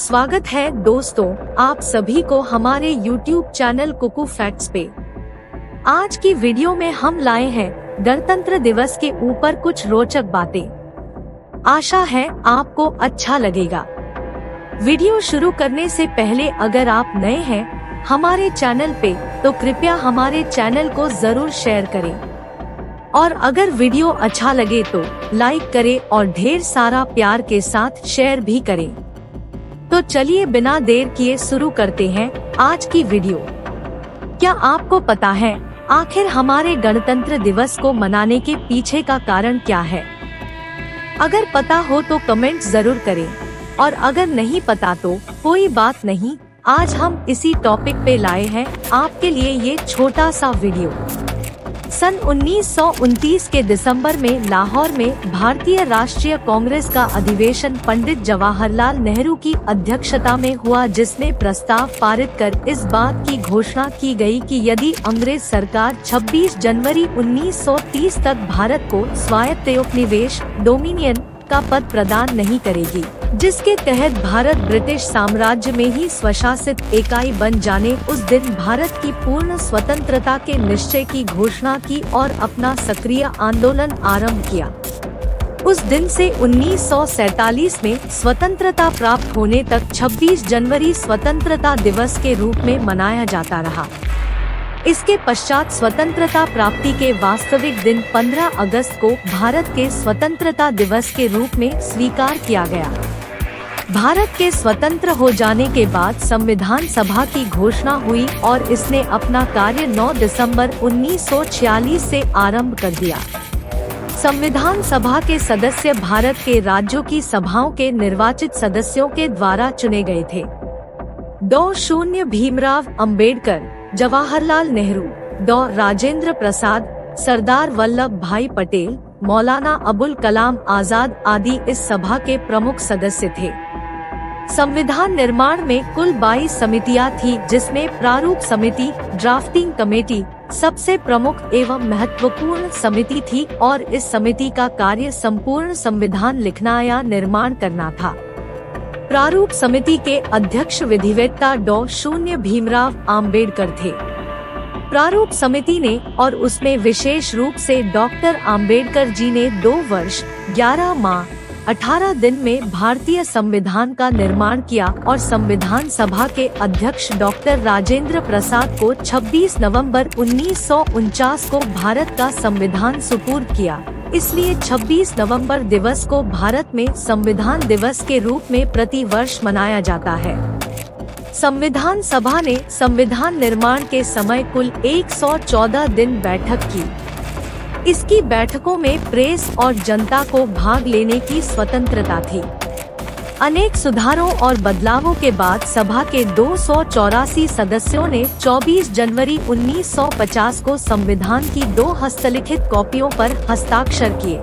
स्वागत है दोस्तों, आप सभी को हमारे YouTube चैनल कुकू फैक्ट्स पे। आज की वीडियो में हम लाए हैं गणतंत्र दिवस के ऊपर कुछ रोचक बातें। आशा है आपको अच्छा लगेगा। वीडियो शुरू करने से पहले अगर आप नए हैं हमारे चैनल पे तो कृपया हमारे चैनल को ज़रूर शेयर करें। और अगर वीडियो अच्छा लगे तो लाइक करें और ढेर सारा प्यार के साथ शेयर भी करें। तो चलिए बिना देर किए शुरू करते हैं आज की वीडियो। क्या आपको पता है, आखिर हमारे गणतंत्र दिवस को मनाने के पीछे का कारण क्या है? अगर पता हो तो कमेंट ज़रूर करें, और अगर नहीं पता तो कोई बात नहीं, आज हम इसी टॉपिक पे लाए हैं आपके लिए ये छोटा सा वीडियो। सन 1929 के दिसंबर में लाहौर में भारतीय राष्ट्रीय कांग्रेस का अधिवेशन पंडित जवाहरलाल नेहरू की अध्यक्षता में हुआ जिसमें प्रस्ताव पारित कर इस बात की घोषणा की गई कि यदि अंग्रेज़ सरकार 26 जनवरी 1930 तक भारत को स्वायत्त निवेश, डोमिनियन का पद प्रदान नहीं करेगी। जिसके तहत भारत ब्रिटिश साम्राज्य में ही स्वशासित इकाई बन जाने उस दिन भारत की पूर्ण स्वतंत्रता के निश्चय की घोषणा की और अपना सक्रिय आंदोलन आरंभ किया। उस दिन से 1947 में स्वतंत्रता प्राप्त होने तक 26 जनवरी स्वतंत्रता दिवस के रूप में मनाया जाता रहा। इसके पश्चात स्वतंत्रता प्राप्ति के वास्तविक दिन 15 अगस्त को भारत के स्वतंत्रता दिवस के रूप में स्वीकार किया गया। भारत के स्वतंत्र हो जाने के बाद संविधान सभा की घोषणा हुई और इसने अपना कार्य 9 दिसंबर 1946 से आरंभ कर दिया। संविधान सभा के सदस्य भारत के राज्यों की सभाओं के निर्वाचित सदस्यों के द्वारा चुने गए थे। दो शून्य भीमराव अंबेडकर, जवाहरलाल नेहरू डॉ राजेंद्र प्रसाद, सरदार वल्लभ भाई पटेल, मौलाना अबुल कलाम आज़ाद आदि इस सभा के प्रमुख सदस्य थे। संविधान निर्माण में कुल 22 समितियाँ थी, जिसमें प्रारूप समिति, ड्राफ्टिंग कमेटी, सबसे प्रमुख एवं महत्वपूर्ण समिति थी और इस समिति का कार्य संपूर्ण संविधान लिखना या निर्माण करना था। प्रारूप समिति के अध्यक्ष विधिवेत्ता डॉ. शून्य भीमराव आम्बेडकर थे। प्रारूप समिति ने और उसमें विशेष रूप से डॉक्टर आम्बेडकर जी ने दो वर्ष 11 माह 18 दिन में भारतीय संविधान का निर्माण किया और संविधान सभा के अध्यक्ष डॉक्टर राजेंद्र प्रसाद को 26 नवंबर उन्नीस सौ उनचास को भारत का संविधान सुपूर्द किया। इसलिए 26 नवंबर दिवस को भारत में संविधान दिवस के रूप में प्रति वर्ष मनाया जाता है। संविधान सभा ने संविधान निर्माण के समय कुल 114 दिन बैठक की। इसकी बैठकों में प्रेस और जनता को भाग लेने की स्वतंत्रता थी। अनेक सुधारों और बदलावों के बाद सभा के दो सौ चौरासी सदस्यों ने 24 जनवरी 1950 को संविधान की दो हस्तलिखित कॉपियों पर हस्ताक्षर किए।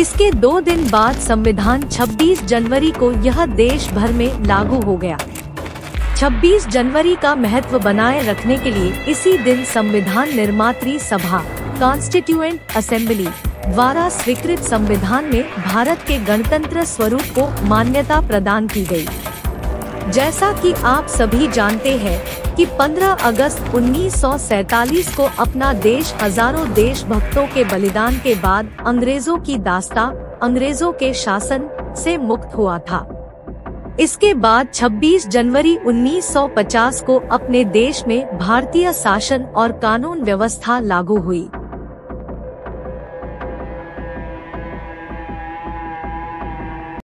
इसके दो दिन बाद संविधान 26 जनवरी को यह देश भर में लागू हो गया। 26 जनवरी का महत्व बनाए रखने के लिए इसी दिन संविधान निर्मात्री सभा कॉन्स्टिट्यूएंट असेंबली द्वारा स्वीकृत संविधान में भारत के गणतंत्र स्वरूप को मान्यता प्रदान की गई। जैसा कि आप सभी जानते हैं कि 15 अगस्त 1947 को अपना देश हज़ारों देशभक्तों के बलिदान के बाद अंग्रेज़ों की दास्ता, अंग्रेज़ों के शासन से मुक्त हुआ था इसके बाद 26 जनवरी 1950 को अपने देश में भारतीय शासन और कानून व्यवस्था लागू हुई